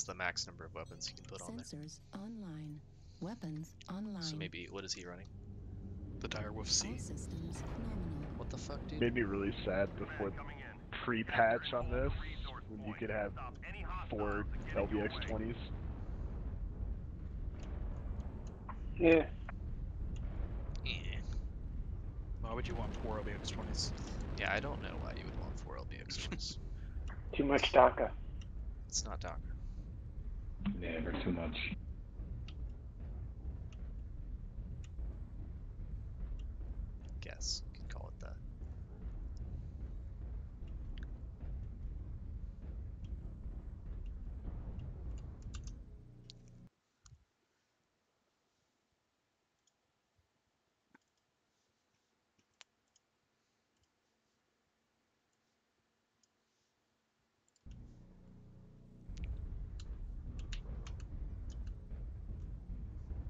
is the max number of weapons you can put on there. Sensors online. Weapons online. So maybe what is he running? The direwolf All C. systems nominal. What the fuck, dude? Made me really sad before pre-patch on this when you could have four LBX 20s. Yeah. Eh. Why would you want four LBX 20s? Yeah, I don't know why you would want four LBX ones. Too much dakka. it's not Docker. Never too much. Guess. You could call it that.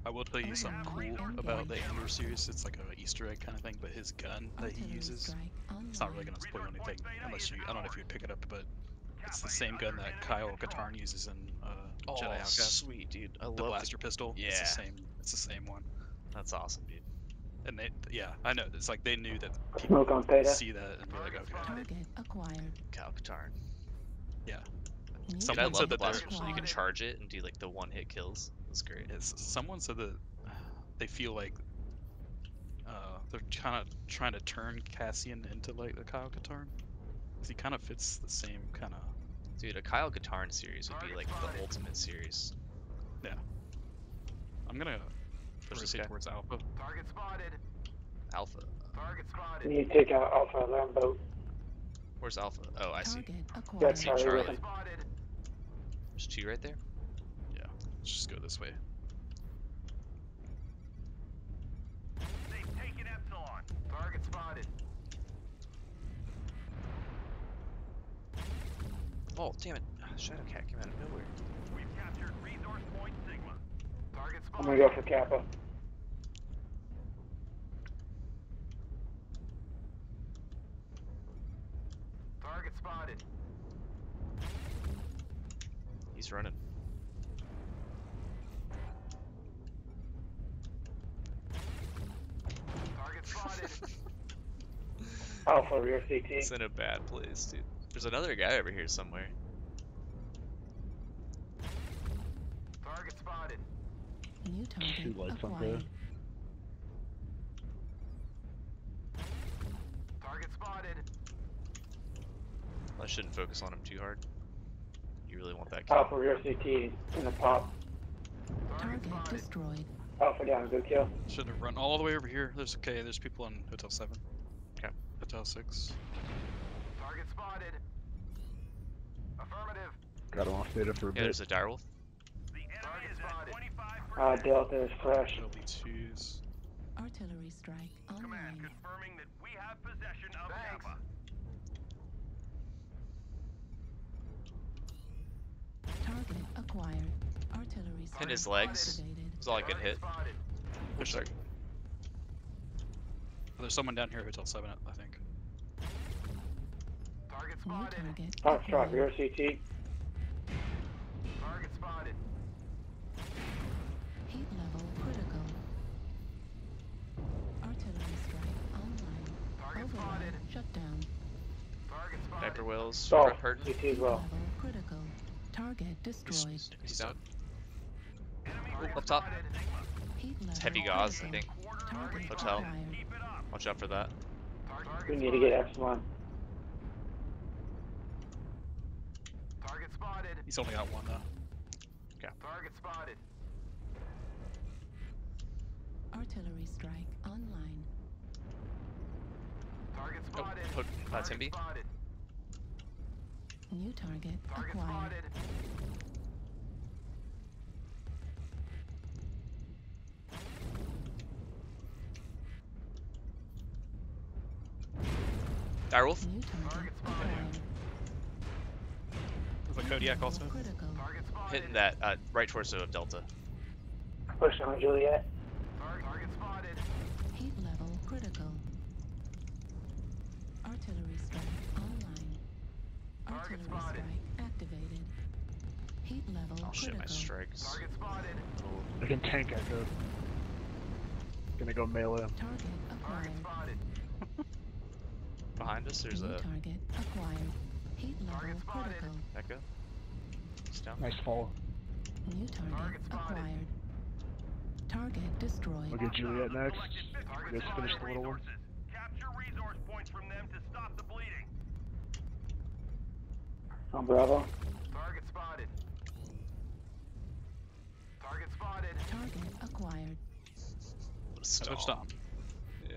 I will tell you something cool about the Andor series. It's like a Easter egg kind of thing, but his gun that he uses, it's not really gonna spoil anything unless you. I don't know if you'd pick it up, but it's the same gun that Kyle Katarn uses in uh, Oh, Jedi Outcast. sweet, dude. I The love blaster pistol. Yeah, It's the same. It's the same one. That's awesome, dude. And they, yeah, I know. It's like they knew that people Smoke on would Theta. see that and be like, okay. Target acquired. Cal Katarn. New Dude, I Someone love said the that they're- blaster pistol. You can charge it and do like the one hit kills. That's great. It's, someone said that they feel like uh, they're kind of trying to turn Cassian into like the Kyle Katarn. Cause he kind of fits the same kind of. Dude, a Kyle Katarn series would be like the ultimate series. Yeah. I'm gonna Where's this rotate guy? towards Alpha. Target spotted. Alpha. Target spotted. You need to take out Alpha Alarm Boat. Where's Alpha? Oh, I see. Target Got acquired. see Charlie Charlie. Him. There's two right there. Yeah, Let's just go this way. They've taken Epsilon. Target spotted. Oh, damn it. Ah, Shadowcat came out of nowhere. We've captured resource point Sigma. Target spotted. I'm gonna go for Kappa. Target spotted. He's running. Target spotted. Alpha rear CT. It's in a bad place, dude. There's another guy over here somewhere. Target spotted. New target Shoot lights on acquired. Target spotted. I shouldn't focus on him too hard. You really want that kill. Alpha rear CT in the pop. Target Target spotted. destroyed. Alpha down, good kill. Should have run all the way over here. There's okay. There's people in Hotel Seven. Okay. Hotel Six. Target spotted. Affirmative. Got him off data for a Yeah, bit. there's a direwolf. The enemy is at 25 Uh, Delta is fresh. There'll be twos. Artillery strike Command confirming that we have possession of Kappa. Target acquired. Artillery strike his legs. activated. That's all I could hit. spotted. Which side? There's someone down here. Hotel Seven, I think. Target spotted. target Foxtrot acquired. rear CT. Target spotted. Heat level critical. Artillery strike online. Target Override spotted. shut down. Target spotted. Diaper whales. Salt. Front. CT as well. level critical. Target destroyed. He's out. Enemy Ooh, up top. spotted. Heat level It's heavy gauss, I think. Target Hotel. acquired. Keep it up. Watch out for that. Target We need to get Epsilon. Target spotted. He's only got one though. Target spotted. Artillery strike online. Target Oh, spotted. hook. Uh, Target Timby. spotted. New target Target acquired. spotted. Direwolf. New target Target spotted. There's a Kodiak also. Critical. Target spotted. Hitting that uh, right torso of Delta. Push on Juliet. Target, target spotted. Heat level critical. Artillery strike online. Target Artillery spotted. activated. Heat level Oh shit, my strikes. Target spotted. Little I can tank Echo. Gonna go melee. Target Target acquired. spotted. behind us. There's New a target acquired. Heat level Target spotted. critical. echo. He's down. Nice fall. New target Target spotted. acquired. Target destroyed. We'll get Juliet next. Let's finish the little one. Capture resource points from them to stop the bleeding. On Bravo. Target spotted. Target spotted. Target acquired. What a I stall. touched on. Yeah.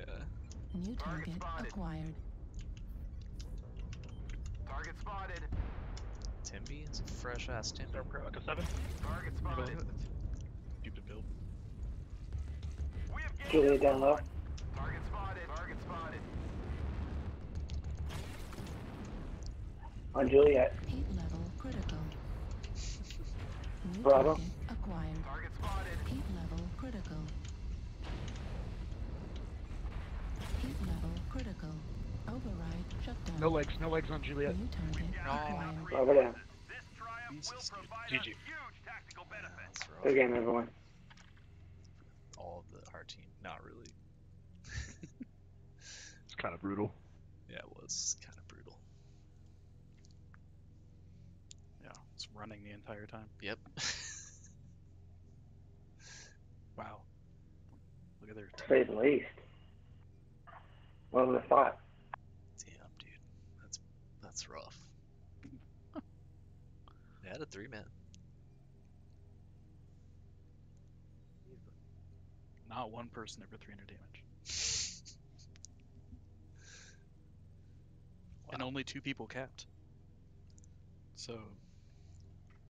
New Target target spotted. acquired. Target spotted. Timby? It's a fresh ass Timby. Target But spotted. stupid build. We have gained down low. Target spotted. Target spotted. On Juliet. Heat level critical. Bravo. acquired. Target spotted. Heat level critical. Heat level critical. Override shutdown. No legs, no legs on Juliet. New target acquired. Bravo down. This triumph Jesus, will provide GG. huge tactical benefits. That's rough. Good game, everyone. All of the our team. Not really. It's kind of brutal. Yeah, it was kind of brutal. Yeah, it's running the entire time. Yep. Wow. Look at their To team. say the least. Well, the thought. Damn, dude. That's that's rough. they had a three man. Not one person over 300 damage. And only two people capped. So